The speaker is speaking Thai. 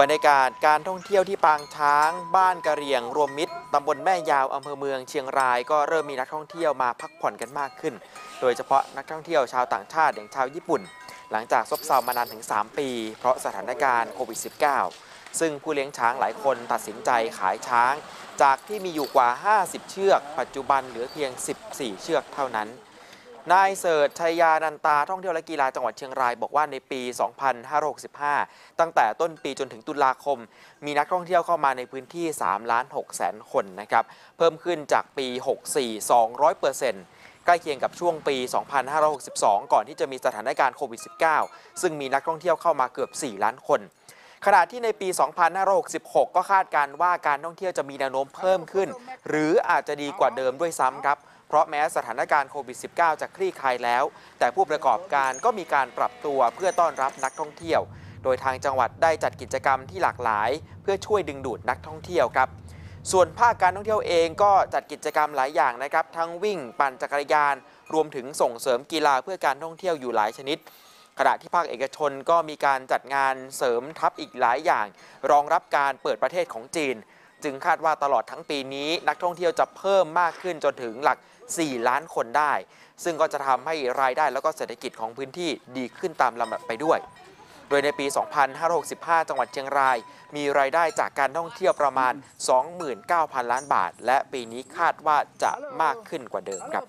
บรรยากาศการท่องเที่ยวที่ปางช้าง บ้านกะเหรี่ยง รวมมิตรตำบลแม่ยาวอำเภอเมืองเชียงราย ก็เริ่มมีนักท่องเที่ยวมาพักผ่อนกันมากขึ้น โดยเฉพาะนักท่องเที่ยวชาวต่างชาติอย่างชาวญี่ปุ่น หลังจากซบเซามานานถึง 3 ปี เพราะสถานการณ์โควิด -19 ซึ่งผู้เลี้ยงช้างหลายคนตัดสินใจขายช้าง จากที่มีอยู่กว่า 50 เชือก ปัจจุบันเหลือเพียง 14 เชือกเท่านั้น นายเสิร์ชชัยยานันตาท่องเที่ยวและกีฬาจังหวัดเชียงรายบอกว่าในปี 2565 ตั้งแต่ต้นปีจนถึงตุลาคม มีนักท่องเที่ยวเข้ามาในพื้นที่3ล้าน6แสนคนนะครับเพิ่มขึ้นจากปี 64 200เปอร์เซ็นต์ใกล้เคียงกับช่วงปี 2562 ก่อนที่จะมีสถานการณ์โควิด -19 ซึ่งมีนักท่องเที่ยวเข้ามาเกือบ 4 ล้านคนขณะที่ในปี 2566 ก็คาดการณ์ว่าการท่องเที่ยวจะมีแนวโน้มเพิ่มขึ้น หรืออาจจะดีกว่าเดิมด้วยซ้ำครับ เพราะแม้สถานการณ์โควิด -19 จะคลี่คลายแล้ว แต่ผู้ประกอบการก็มีการปรับตัวเพื่อต้อนรับนักท่องเที่ยว โดยทางจังหวัดได้จัดกิจกรรมที่หลากหลาย เพื่อช่วยดึงดูดนักท่องเที่ยวครับ ส่วนภาคการท่องเที่ยวเองก็จัดกิจกรรมหลายอย่างนะครับ ทั้งวิ่งปั่นจักรยาน รวมถึงส่งเสริมกีฬาเพื่อการท่องเที่ยวอยู่หลายชนิดขณะที่ภาคเอกชนก็มีการจัดงานเสริมทัพอีกหลายอย่าง รองรับการเปิดประเทศของจีน จึงคาดว่าตลอดทั้งปีนี้ นักท่องเที่ยวจะเพิ่มมากขึ้นจนถึงหลัก 4 ล้านคนได้ ซึ่งก็จะทำให้รายได้แล้วก็เศรษฐกิจของพื้นที่ดีขึ้นตามลำดับไปด้วย โดยในปี 2565 จังหวัดเชียงราย มีรายได้จากการท่องเที่ยวประมาณ 29,000 ล้านบาท และปีนี้คาดว่าจะมากขึ้นกว่าเดิมครับ